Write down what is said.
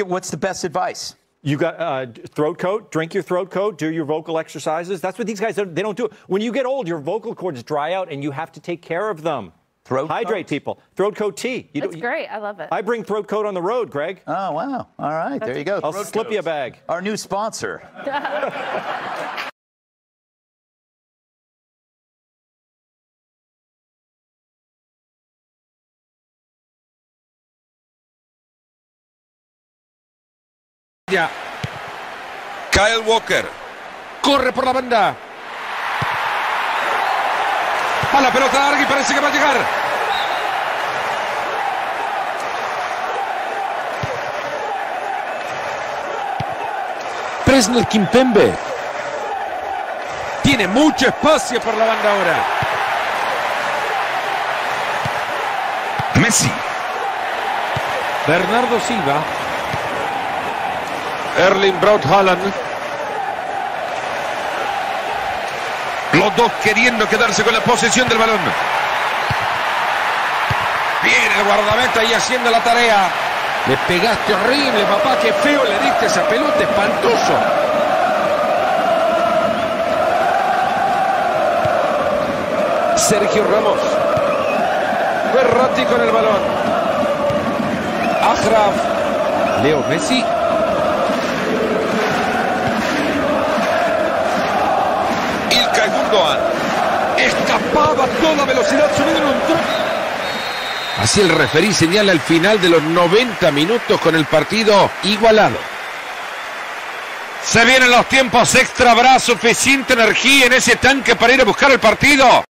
get what's the best advice? You got uh, throat coat, drink your throat coat, do your vocal exercises. That's what these guys don't, they don't do. When you get old, your vocal cords dry out and you have to take care of them. Throat Hydrate coat? people. Throat coat tea. You It's great. I love it. I bring throat coat on the road, Greg. Oh, wow. All right. there you go. I'll Throat slip you a bag. Our new sponsor. Ya. Kyle Walker. Corre por la banda. A la pelota larga y parece que va a llegar. Presnel Kimpembe. Tiene mucho espacio por la banda ahora. Messi. Bernardo Silva. Erling Braut Haaland. Los dos queriendo quedarse con la posesión del balón. Viene el guardameta y haciendo la tarea. Le pegaste horrible, papá. Qué feo le diste esa pelota. Espantoso. Sergio Ramos. Berratti con el balón. Ajraf. Leo Messi. Ilkay Gundogan. Escapaba a toda velocidad subiendo en un tro- Así el referí señala el final de los 90 minutos con el partido igualado. Se vienen los tiempos extra, habrá suficiente energía en ese tanque para ir a buscar el partido.